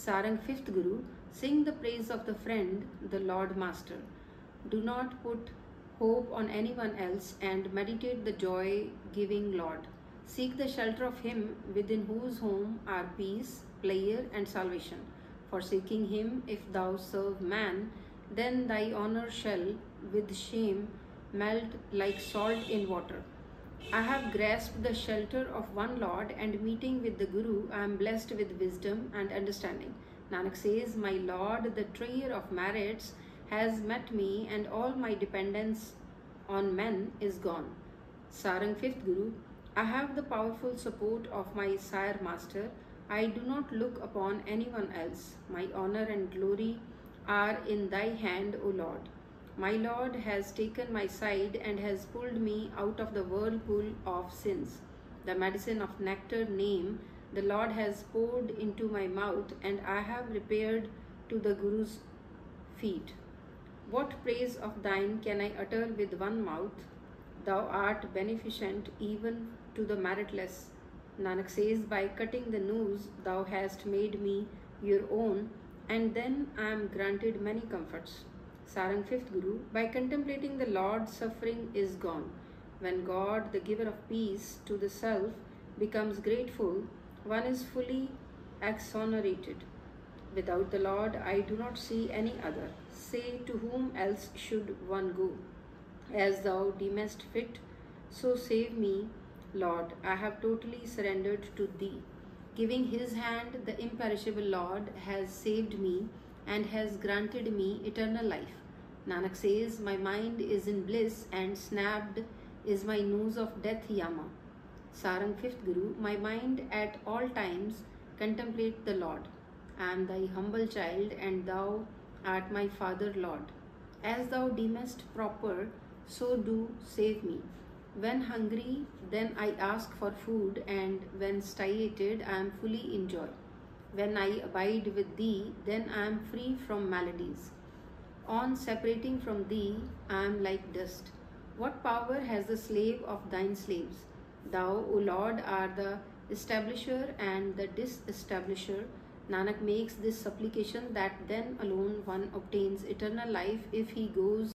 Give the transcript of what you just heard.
Sarang 5th Guru Sing the praise of the friend, the Lord Master. Do not put hope on anyone else and meditate the joy giving Lord. Seek the shelter of Him within whose home are peace, pleasure, and salvation. Forsaking Him, if thou serve man, then thy honor shall with shame melt like salt in water. I have grasped the shelter of one Lord, and meeting with the Guru, I am blessed with wisdom and understanding. Nanak says, My Lord, the treasure of merits, has met me, and all my dependence on men is gone. Sarang 5th Guru, I have the powerful support of my Sire Master. I do not look upon anyone else. My honor and glory are in thy hand, O Lord. My Lord has taken my side and has pulled me out of the whirlpool of sins. The medicine of nectar name the Lord has poured into my mouth, and I have repaired to the Guru's feet. What praise of thine can I utter with one mouth? Thou art beneficent even to the meritless. Nanak says, By cutting the noose, thou hast made me your own, and then I am granted many comforts. Sarang 5th Guru, by contemplating the Lord, suffering is gone. When God, the giver of peace to the self, becomes grateful, one is fully exonerated. Without the Lord, I do not see any other. Say, to whom else should one go? As thou deemest fit, so save me, Lord. I have totally surrendered to thee. Giving his hand, the imperishable Lord has saved me and has granted me eternal life. Nanak says, My mind is in bliss and snapped is my noose of death yama. Sarang 5th Guru, my mind at all times contemplate the Lord. I am thy humble child and thou art my father Lord. As thou deemest proper, so do save me. When hungry, then I ask for food, and when satiated, I am fully in joy. When I abide with thee, then I am free from maladies. On separating from thee, I am like dust. What power has the slave of thine slaves? Thou, O Lord, art the establisher and the disestablisher. Nanak makes this supplication that then alone one obtains eternal life if he goes